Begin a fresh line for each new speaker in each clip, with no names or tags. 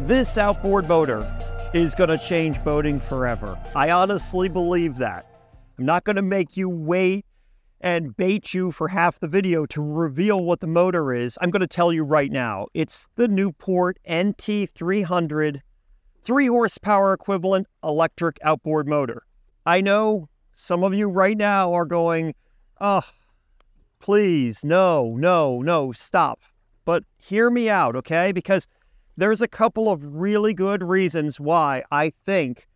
This outboard motor is going to change boating forever. I honestly believe that. I'm not going to make you wait and bait you for half the video to reveal what the motor is. I'm going to tell you right now. It's the Newport NT300 3 horsepower equivalent electric outboard motor. I know some of you right now are going, oh, please, no, no, no, stop. But hear me out, okay? Because there's a couple of really good reasons why I think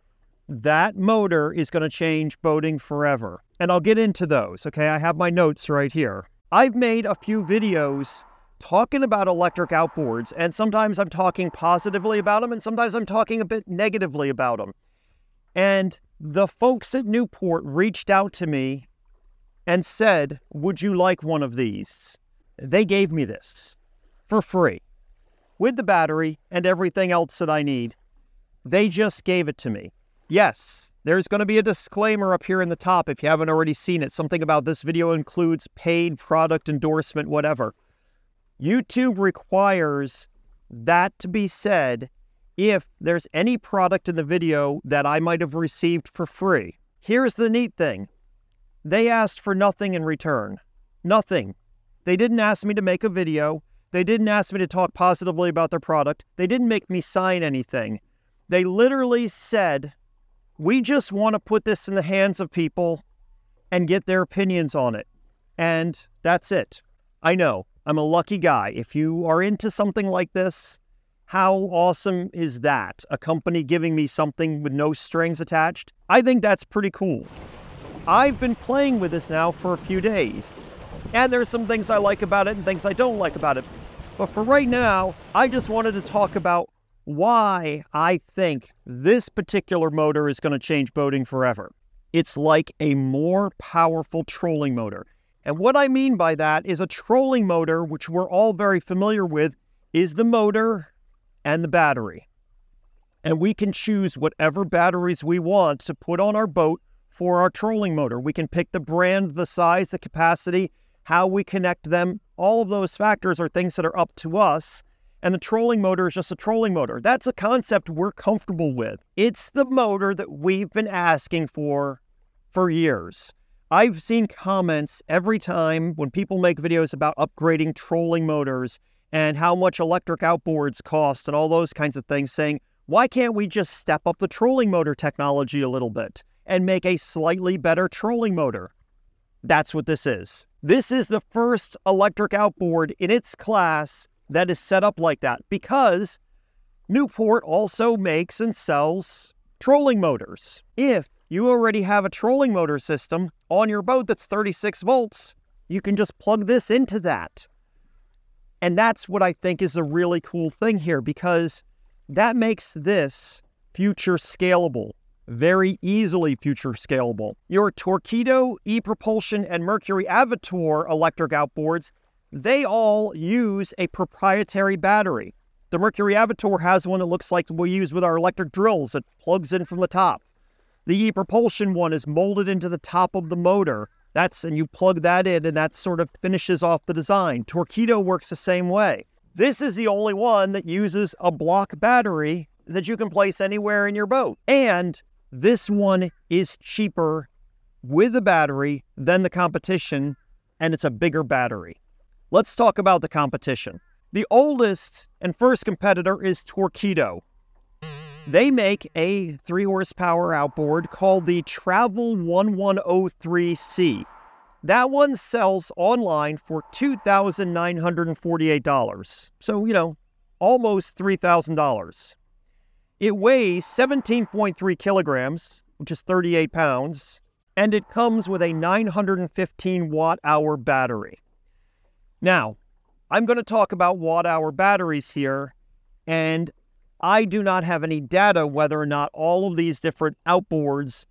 that motor is going to change boating forever. And I'll get into those, okay? I have my notes right here. I've made a few videos talking about electric outboards, and sometimes I'm talking positively about them, and sometimes I'm talking a bit negatively about them. And the folks at Newport reached out to me and said, Would you like one of these? They gave me this for free with the battery and everything else that I need. They just gave it to me. Yes, there's going to be a disclaimer up here in the top if you haven't already seen it. Something about this video includes paid product endorsement, whatever. YouTube requires that to be said if there's any product in the video that I might have received for free. Here's the neat thing they asked for nothing in return. Nothing. They didn't ask me to make a video. They didn't ask me to talk positively about their product. They didn't make me sign anything. They literally said, We just want to put this in the hands of people and get their opinions on it. And that's it. I know, I'm a lucky guy. If you are into something like this, how awesome is that? A company giving me something with no strings attached? I think that's pretty cool. I've been playing with this now for a few days. And there's some things I like about it and things I don't like about it. But for right now, I just wanted to talk about why I think this particular motor is going to change boating forever. It's like a more powerful trolling motor. And what I mean by that is a trolling motor, which we're all very familiar with, is the motor and the battery. And we can choose whatever batteries we want to put on our boat for our trolling motor. We can pick the brand, the size, the capacity, how we connect them, all of those factors are things that are up to us. And the trolling motor is just a trolling motor. That's a concept we're comfortable with. It's the motor that we've been asking for for years. I've seen comments every time when people make videos about upgrading trolling motors and how much electric outboards cost and all those kinds of things saying, why can't we just step up the trolling motor technology a little bit and make a slightly better trolling motor? That's what this is. This is the first electric outboard in its class that is set up like that because Newport also makes and sells trolling motors. If you already have a trolling motor system on your boat that's 36 volts, you can just plug this into that. And that's what I think is a really cool thing here because that makes this future scalable very easily future scalable. Your Torqeedo, ePropulsion, and Mercury Avator electric outboards, they all use a proprietary battery. The Mercury Avator has one that looks like we use with our electric drills that plugs in from the top. The ePropulsion one is molded into the top of the motor. That's and you plug that in and that sort of finishes off the design. Torqeedo works the same way. This is the only one that uses a block battery that you can place anywhere in your boat. And this one is cheaper with a battery than the competition, and it's a bigger battery. Let's talk about the competition. The oldest and first competitor is Torqeedo. They make a 3 horsepower outboard called the Travel 1103C. That one sells online for $2,948. So, you know, almost $3,000. It weighs 17.3 kilograms, which is 38 pounds, and it comes with a 915 watt hour battery. Now, I'm going to talk about watt hour batteries here, and I do not have any data whether or not all of these different outboards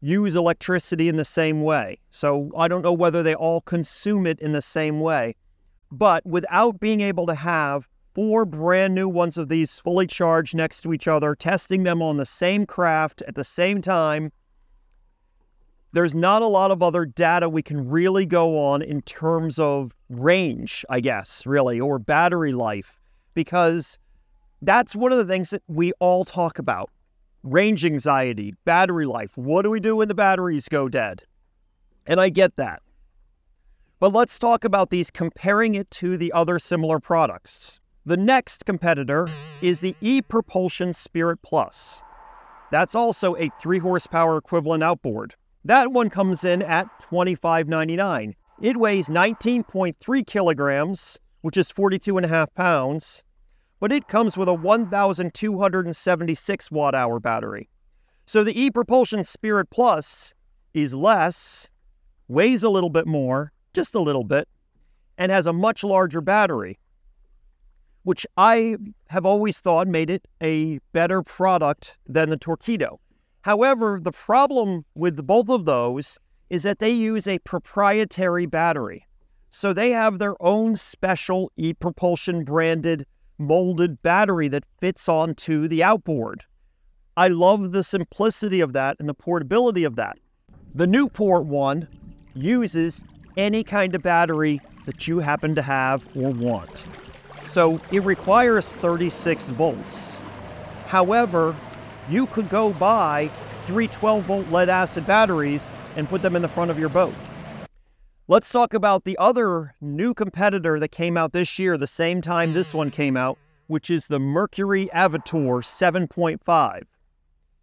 use electricity in the same way. So I don't know whether they all consume it in the same way. But without being able to have four brand new ones of these fully charged next to each other, testing them on the same craft at the same time. There's not a lot of other data we can really go on in terms of range, I guess, really, or battery life, because That's one of the things that we all talk about range anxiety, battery life. What do we do when the batteries go dead? And I get that. But let's talk about these comparing it to the other similar products. The next competitor is the e-Propulsion Spirit Plus. That's also a 3 horsepower equivalent outboard. That one comes in at $25.99. It weighs 19.3 kilograms, which is 42 and a half pounds, but it comes with a 1,276 watt hour battery. So the e-Propulsion Spirit Plus is less, weighs a little bit more, just a little bit, and has a much larger battery, which I have always thought made it a better product than the Torqeedo. However, the problem with both of those is that they use a proprietary battery. So they have their own special e propulsion branded molded battery that fits onto the outboard. I love the simplicity of that and the portability of that. The Newport one uses any kind of battery that you happen to have or want. So it requires 36 volts. However, you could go buy three 12 volt lead acid batteries and put them in the front of your boat. Let's talk about the other new competitor that came out this year, the same time this one came out, which is the Mercury Avator 7.5.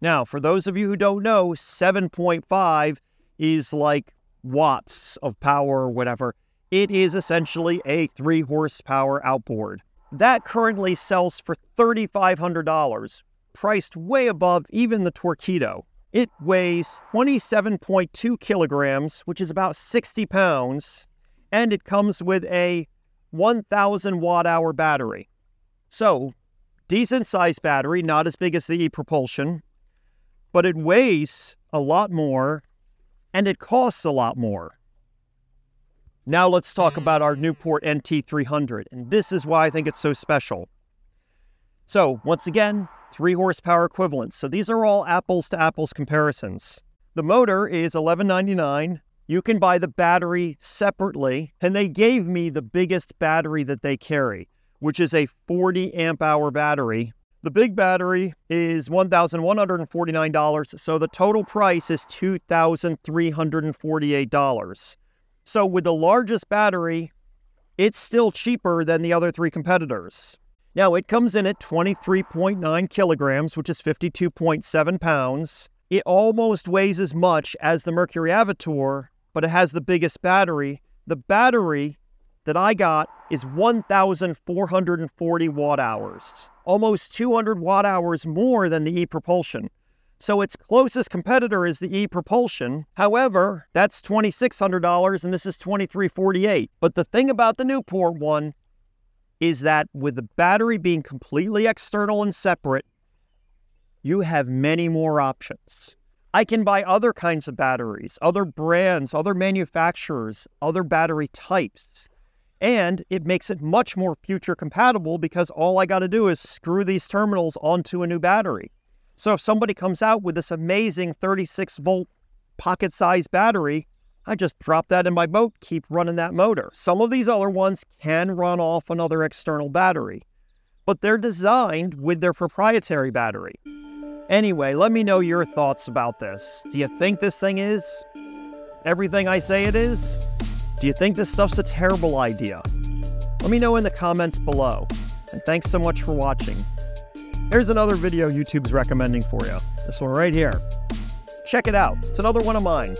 Now, for those of you who don't know, 7.5 is like watts of power or whatever. It is essentially a three horsepower outboard. That currently sells for $3,500, priced way above even the Torqeedo. It weighs 27.2 kilograms, which is about 60 pounds, and it comes with a 1,000 watt hour battery. So, decent sized battery, not as big as the propulsion, but it weighs a lot more and it costs a lot more. Now let's talk mm. about our Newport NT300, and this is why I think it's so special. So, once again, 3 horsepower equivalents. So these are all apples to apples comparisons. The motor is $11.99. You can buy the battery separately, and they gave me the biggest battery that they carry, which is a 40 amp hour battery. The big battery is $1,149, so the total price is $2,348. So with the largest battery, it's still cheaper than the other three competitors. Now, it comes in at 23.9 kilograms, which is 52.7 pounds. It almost weighs as much as the Mercury Avator, but it has the biggest battery. The battery that I got is 1,440 watt hours, almost 200 watt hours more than the e-Propulsion. So its closest competitor is the e-Propulsion. However, that's $2,600 and this is 2,348. But the thing about the Newport one is that with the battery being completely external and separate, you have many more options. I can buy other kinds of batteries, other brands, other manufacturers, other battery types. And it makes it much more future compatible because all I got to do is screw these terminals onto a new battery. So if somebody comes out with this amazing 36 volt pocket sized battery, I just drop that in my boat, keep running that motor. Some of these other ones can run off another external battery, but they're designed with their proprietary battery. Anyway, let me know your thoughts about this. Do you think this thing is everything I say it is? Do you think this stuff's a terrible idea? Let me know in the comments below. And thanks so much for watching. Here's another video YouTube's recommending for you. This one right here. Check it out. It's another one of mine.